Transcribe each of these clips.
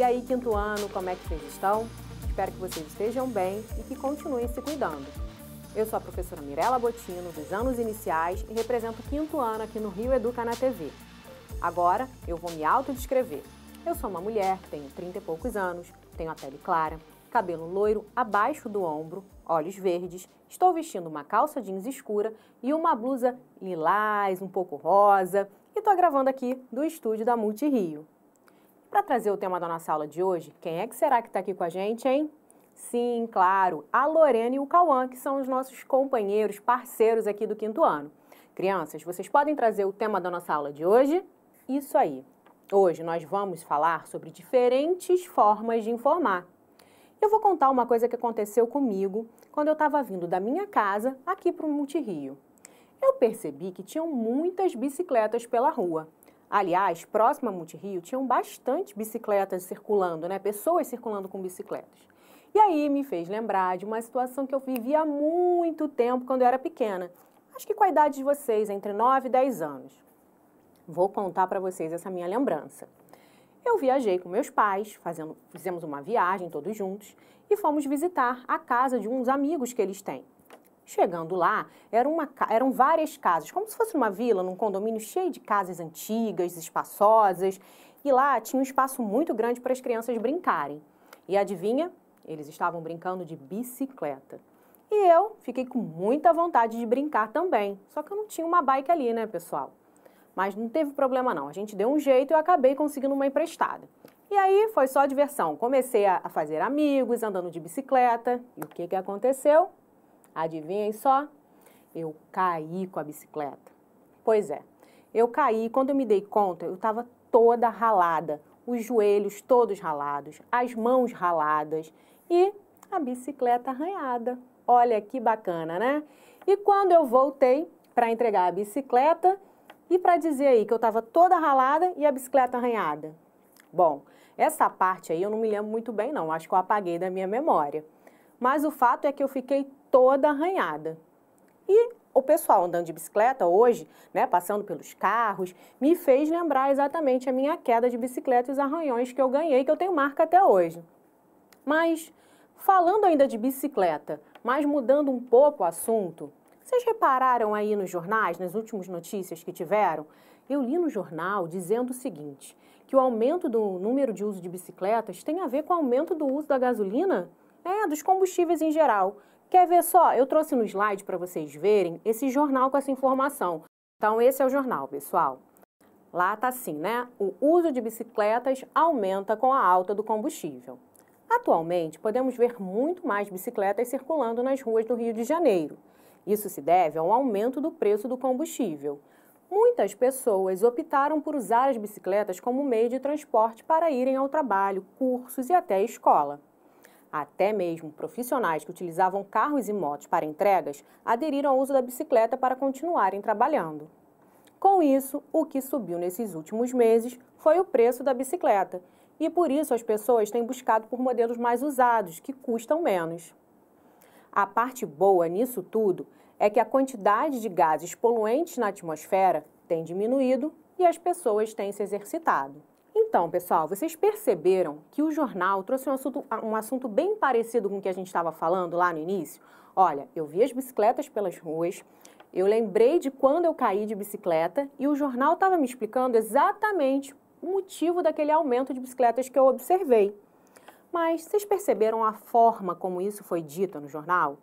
E aí, quinto ano, como é que vocês estão? Espero que vocês estejam bem e que continuem se cuidando. Eu sou a professora Mirela Botino, dos anos iniciais, e represento o quinto ano aqui no Rio Educa na TV. Agora, eu vou me autodescrever. Eu sou uma mulher, tenho 30 e poucos anos, tenho a pele clara, cabelo loiro abaixo do ombro, olhos verdes, estou vestindo uma calça jeans escura e uma blusa lilás, um pouco rosa, e estou gravando aqui do estúdio da Multi Rio. Para trazer o tema da nossa aula de hoje, quem é que será que está aqui com a gente, hein? Sim, claro, a Lorena e o Cauã, que são os nossos companheiros, parceiros aqui do quinto ano. Crianças, vocês podem trazer o tema da nossa aula de hoje? Isso aí. Hoje nós vamos falar sobre diferentes formas de informar. Eu vou contar uma coisa que aconteceu comigo quando eu estava vindo da minha casa aqui para o Multirio. Eu percebi que tinham muitas bicicletas pela rua. Aliás, próximo a Multirio, tinham bastante bicicletas circulando, né? Pessoas circulando com bicicletas. E aí me fez lembrar de uma situação que eu vivi há muito tempo quando eu era pequena. Acho que com a idade de vocês, entre 9 e 10 anos. Vou contar para vocês essa minha lembrança. Eu viajei com meus pais, fazendo, fizemos uma viagem todos juntos e fomos visitar a casa de uns amigos que eles têm. Chegando lá, era uma, eram várias casas, como se fosse uma vila, num condomínio cheio de casas antigas, espaçosas, e lá tinha um espaço muito grande para as crianças brincarem. E adivinha? Eles estavam brincando de bicicleta. E eu fiquei com muita vontade de brincar também, só que eu não tinha uma bike ali, né, pessoal? Mas não teve problema não, a gente deu um jeito e eu acabei conseguindo uma emprestada. E aí foi só diversão. Comecei a fazer amigos, andando de bicicleta. E o que, que aconteceu? Adivinhem só? Eu caí com a bicicleta. Pois é, eu caí. Quando eu me dei conta, eu estava toda ralada. Os joelhos todos ralados, as mãos raladas e a bicicleta arranhada. Olha que bacana, né? E quando eu voltei para entregar a bicicleta, e para dizer aí que eu estava toda ralada e a bicicleta arranhada? Bom, essa parte aí eu não me lembro muito bem não, acho que eu apaguei da minha memória. Mas o fato é que eu fiquei toda arranhada. E o pessoal andando de bicicleta hoje, né, passando pelos carros, me fez lembrar exatamente a minha queda de bicicleta e os arranhões que eu ganhei, que eu tenho marca até hoje. Mas, falando ainda de bicicleta, mas mudando um pouco o assunto, vocês repararam aí nos jornais, nas últimas notícias que tiveram? Eu li no jornal dizendo o seguinte, que o aumento do número de uso de bicicletas tem a ver com o aumento do uso da gasolina, é, dos combustíveis em geral. Quer ver só? Eu trouxe no slide para vocês verem esse jornal com essa informação. Então, esse é o jornal, pessoal. Lá está assim, né? O uso de bicicletas aumenta com a alta do combustível. Atualmente, podemos ver muito mais bicicletas circulando nas ruas do Rio de Janeiro. Isso se deve ao aumento do preço do combustível. Muitas pessoas optaram por usar as bicicletas como meio de transporte para irem ao trabalho, cursos e até a escola. Até mesmo profissionais que utilizavam carros e motos para entregas aderiram ao uso da bicicleta para continuarem trabalhando. Com isso, o que subiu nesses últimos meses foi o preço da bicicleta, e por isso as pessoas têm buscado por modelos mais usados, que custam menos. A parte boa nisso tudo é que a quantidade de gases poluentes na atmosfera tem diminuído e as pessoas têm se exercitado. Então, pessoal, vocês perceberam que o jornal trouxe um assunto, um assunto bem parecido com o que a gente estava falando lá no início? Olha, eu vi as bicicletas pelas ruas, eu lembrei de quando eu caí de bicicleta e o jornal estava me explicando exatamente o motivo daquele aumento de bicicletas que eu observei. Mas vocês perceberam a forma como isso foi dito no jornal?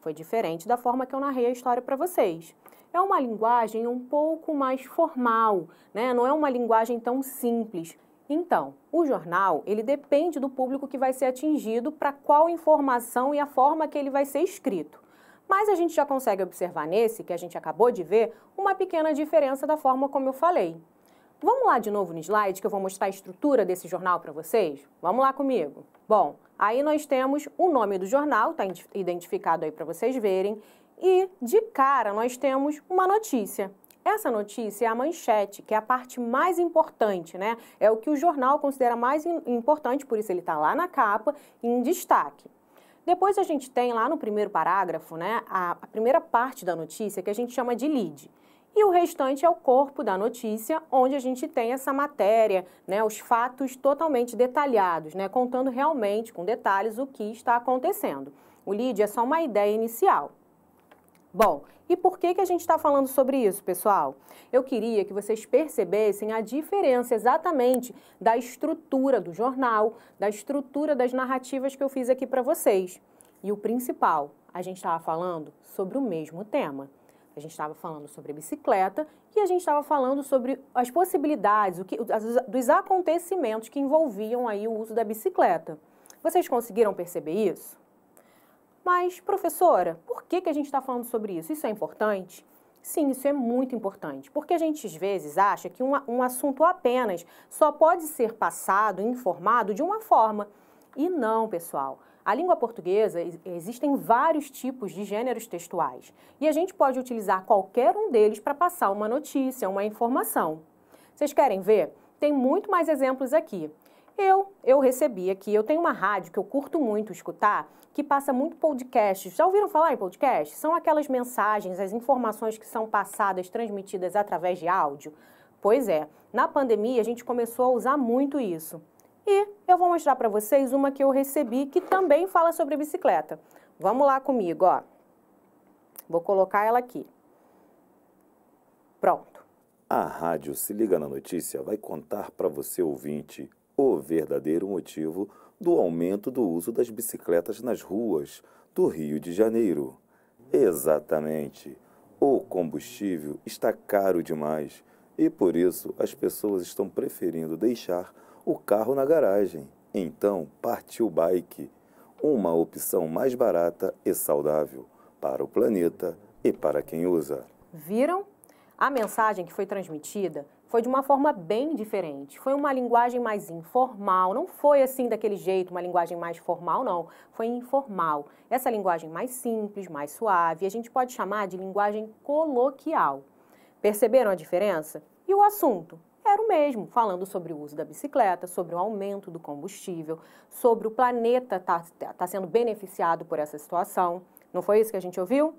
Foi diferente da forma que eu narrei a história para vocês. É uma linguagem um pouco mais formal, né? não é uma linguagem tão simples. Então, o jornal, ele depende do público que vai ser atingido para qual informação e a forma que ele vai ser escrito. Mas a gente já consegue observar nesse, que a gente acabou de ver, uma pequena diferença da forma como eu falei. Vamos lá de novo no slide que eu vou mostrar a estrutura desse jornal para vocês? Vamos lá comigo. Bom, aí nós temos o nome do jornal, está identificado aí para vocês verem, e de cara nós temos uma notícia. Essa notícia é a manchete, que é a parte mais importante, né? É o que o jornal considera mais importante, por isso ele está lá na capa, em destaque. Depois a gente tem lá no primeiro parágrafo, né, a, a primeira parte da notícia que a gente chama de lead. e o restante é o corpo da notícia, onde a gente tem essa matéria, né, os fatos totalmente detalhados, né, contando realmente com detalhes o que está acontecendo. O lead é só uma ideia inicial. Bom, e por que, que a gente está falando sobre isso, pessoal? Eu queria que vocês percebessem a diferença exatamente da estrutura do jornal, da estrutura das narrativas que eu fiz aqui para vocês. E o principal, a gente estava falando sobre o mesmo tema. A gente estava falando sobre bicicleta e a gente estava falando sobre as possibilidades, o que, dos acontecimentos que envolviam aí o uso da bicicleta. Vocês conseguiram perceber isso? Mas, professora, por que, que a gente está falando sobre isso? Isso é importante? Sim, isso é muito importante, porque a gente às vezes acha que um, um assunto apenas só pode ser passado, informado de uma forma. E não, pessoal. A língua portuguesa existem vários tipos de gêneros textuais e a gente pode utilizar qualquer um deles para passar uma notícia, uma informação. Vocês querem ver? Tem muito mais exemplos aqui. Eu, eu recebi aqui, eu tenho uma rádio que eu curto muito escutar, que passa muito podcast. Já ouviram falar em podcast? São aquelas mensagens, as informações que são passadas, transmitidas através de áudio. Pois é, na pandemia a gente começou a usar muito isso. E eu vou mostrar para vocês uma que eu recebi que também fala sobre bicicleta. Vamos lá comigo, ó. Vou colocar ela aqui. Pronto. A rádio Se Liga na Notícia vai contar para você, ouvinte, o verdadeiro motivo do aumento do uso das bicicletas nas ruas do Rio de Janeiro. Exatamente. O combustível está caro demais e por isso as pessoas estão preferindo deixar o carro na garagem. Então, partiu o bike, uma opção mais barata e saudável para o planeta e para quem usa. Viram? A mensagem que foi transmitida foi de uma forma bem diferente. Foi uma linguagem mais informal, não foi assim daquele jeito, uma linguagem mais formal, não. Foi informal. Essa linguagem mais simples, mais suave, a gente pode chamar de linguagem coloquial. Perceberam a diferença? E o assunto? era o mesmo, falando sobre o uso da bicicleta, sobre o aumento do combustível, sobre o planeta estar tá, tá sendo beneficiado por essa situação. Não foi isso que a gente ouviu?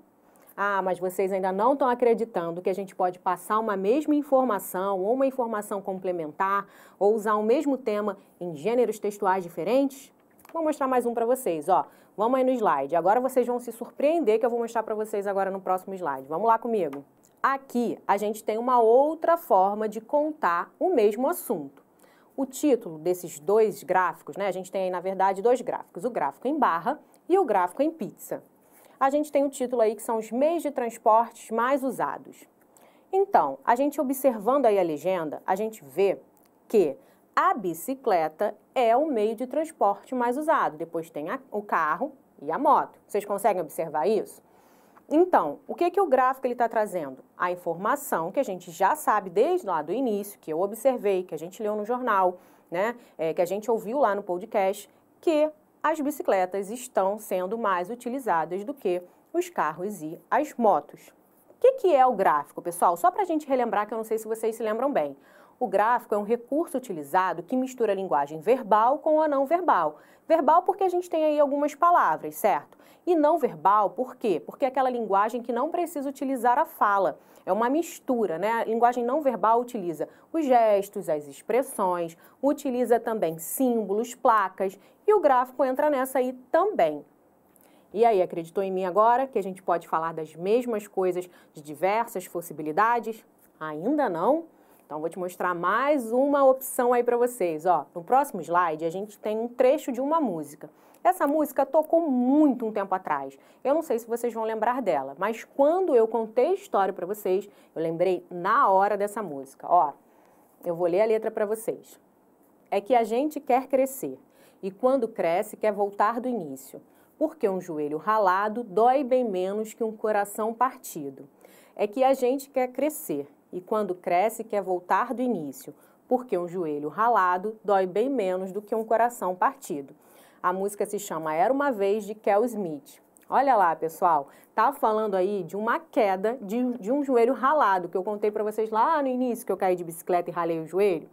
Ah, mas vocês ainda não estão acreditando que a gente pode passar uma mesma informação ou uma informação complementar ou usar o mesmo tema em gêneros textuais diferentes? Vou mostrar mais um para vocês, ó. Vamos aí no slide. Agora vocês vão se surpreender que eu vou mostrar para vocês agora no próximo slide. Vamos lá comigo. Aqui a gente tem uma outra forma de contar o mesmo assunto. O título desses dois gráficos, né? A gente tem aí, na verdade, dois gráficos: o gráfico em barra e o gráfico em pizza. A gente tem o título aí que são os meios de transportes mais usados. Então, a gente observando aí a legenda, a gente vê que a bicicleta é o meio de transporte mais usado. Depois tem a, o carro e a moto. Vocês conseguem observar isso? Então, o que, que o gráfico está trazendo? A informação que a gente já sabe desde lá do início, que eu observei, que a gente leu no jornal, né, é, que a gente ouviu lá no podcast, que as bicicletas estão sendo mais utilizadas do que os carros e as motos. O que, que é o gráfico, pessoal? Só para a gente relembrar, que eu não sei se vocês se lembram bem. O gráfico é um recurso utilizado que mistura a linguagem verbal com a não verbal. Verbal porque a gente tem aí algumas palavras, certo? E não verbal por quê? Porque é aquela linguagem que não precisa utilizar a fala. É uma mistura, né? A linguagem não verbal utiliza os gestos, as expressões, utiliza também símbolos, placas e o gráfico entra nessa aí também. E aí, acreditou em mim agora que a gente pode falar das mesmas coisas de diversas possibilidades? Ainda não? Então, vou te mostrar mais uma opção aí para vocês. Ó, no próximo slide, a gente tem um trecho de uma música. Essa música tocou muito um tempo atrás. Eu não sei se vocês vão lembrar dela, mas quando eu contei a história para vocês, eu lembrei na hora dessa música. Ó, eu vou ler a letra para vocês. É que a gente quer crescer e quando cresce quer voltar do início, porque um joelho ralado dói bem menos que um coração partido. É que a gente quer crescer e quando cresce quer voltar do início, porque um joelho ralado dói bem menos do que um coração partido. A música se chama Era uma vez de Kel Smith. Olha lá, pessoal, tá falando aí de uma queda de, de um joelho ralado que eu contei para vocês lá no início que eu caí de bicicleta e ralei o joelho.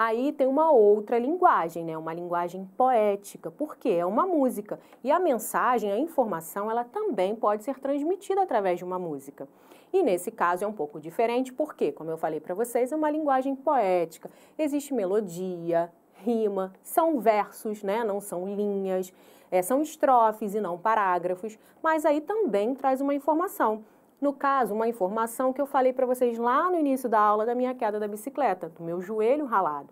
Aí tem uma outra linguagem, né? Uma linguagem poética, porque é uma música. E a mensagem, a informação, ela também pode ser transmitida através de uma música. E nesse caso é um pouco diferente, porque, como eu falei para vocês, é uma linguagem poética. Existe melodia, rima, são versos, né? Não são linhas, é, são estrofes e não parágrafos, mas aí também traz uma informação. No caso, uma informação que eu falei para vocês lá no início da aula da minha queda da bicicleta, do meu joelho ralado.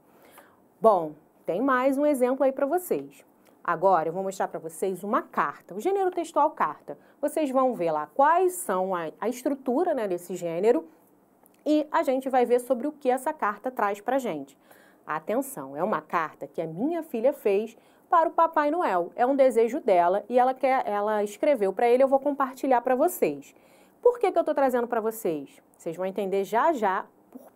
Bom, tem mais um exemplo aí para vocês. Agora eu vou mostrar para vocês uma carta, o gênero textual carta. Vocês vão ver lá quais são a, a estrutura né, desse gênero e a gente vai ver sobre o que essa carta traz para gente. Atenção, é uma carta que a minha filha fez para o Papai Noel. É um desejo dela e ela quer, ela escreveu para ele. Eu vou compartilhar para vocês. Por que, que eu estou trazendo para vocês? Vocês vão entender já já,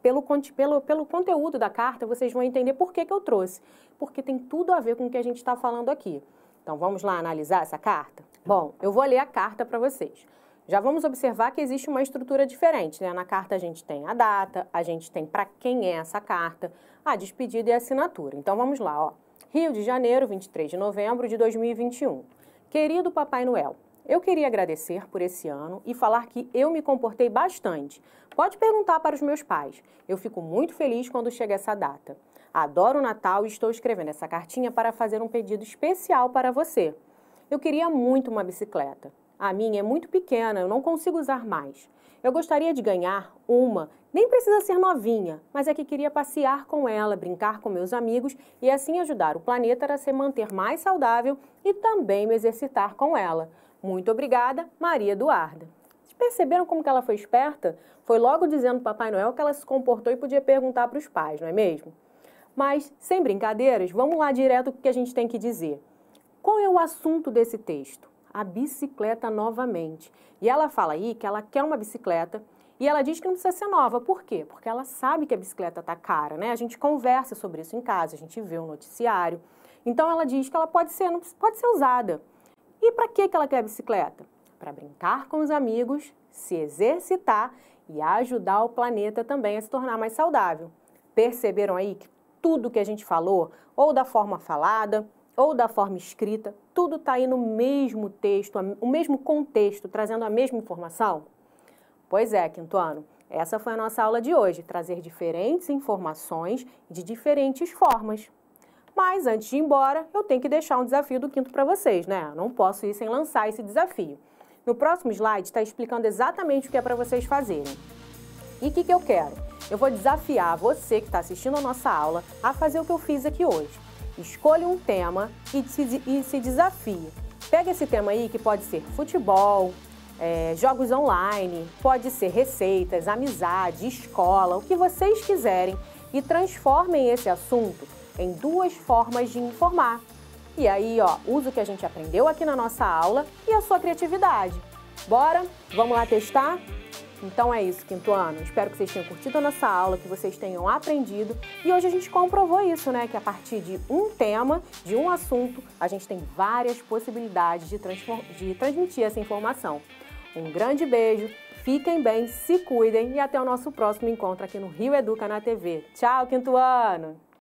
pelo, pelo, pelo conteúdo da carta, vocês vão entender por que, que eu trouxe. Porque tem tudo a ver com o que a gente está falando aqui. Então vamos lá analisar essa carta? Bom, eu vou ler a carta para vocês. Já vamos observar que existe uma estrutura diferente. Né? Na carta a gente tem a data, a gente tem para quem é essa carta, a despedida e a assinatura. Então vamos lá, ó. Rio de Janeiro, 23 de novembro de 2021. Querido Papai Noel, eu queria agradecer por esse ano e falar que eu me comportei bastante. Pode perguntar para os meus pais. Eu fico muito feliz quando chega essa data. Adoro o Natal e estou escrevendo essa cartinha para fazer um pedido especial para você. Eu queria muito uma bicicleta. A minha é muito pequena, eu não consigo usar mais. Eu gostaria de ganhar uma, nem precisa ser novinha, mas é que queria passear com ela, brincar com meus amigos e assim ajudar o planeta a se manter mais saudável e também me exercitar com ela. Muito obrigada, Maria Eduarda. Vocês perceberam como que ela foi esperta? Foi logo dizendo para Papai Noel que ela se comportou e podia perguntar para os pais, não é mesmo? Mas, sem brincadeiras, vamos lá direto o que a gente tem que dizer. Qual é o assunto desse texto? A bicicleta novamente. E ela fala aí que ela quer uma bicicleta e ela diz que não precisa ser nova. Por quê? Porque ela sabe que a bicicleta está cara, né? A gente conversa sobre isso em casa, a gente vê o noticiário. Então ela diz que ela pode ser, não pode ser usada. E para que ela quer a bicicleta? Para brincar com os amigos, se exercitar e ajudar o planeta também a se tornar mais saudável. Perceberam aí que tudo que a gente falou, ou da forma falada, ou da forma escrita, tudo está aí no mesmo texto, o mesmo contexto, trazendo a mesma informação? Pois é, quinto ano. Essa foi a nossa aula de hoje, trazer diferentes informações de diferentes formas. Mas antes de ir embora, eu tenho que deixar um desafio do quinto para vocês, né? não posso ir sem lançar esse desafio. No próximo slide está explicando exatamente o que é para vocês fazerem. E o que, que eu quero? Eu vou desafiar você que está assistindo a nossa aula a fazer o que eu fiz aqui hoje. Escolha um tema e se, e se desafie. Pega esse tema aí que pode ser futebol, é, jogos online, pode ser receitas, amizade, escola, o que vocês quiserem e transformem esse assunto em duas formas de informar. E aí, ó, usa o que a gente aprendeu aqui na nossa aula e a sua criatividade. Bora? Vamos lá testar? Então é isso, quinto ano. Espero que vocês tenham curtido a nossa aula, que vocês tenham aprendido. E hoje a gente comprovou isso, né? Que a partir de um tema, de um assunto, a gente tem várias possibilidades de, de transmitir essa informação. Um grande beijo, fiquem bem, se cuidem e até o nosso próximo encontro aqui no Rio Educa na TV. Tchau, quinto ano!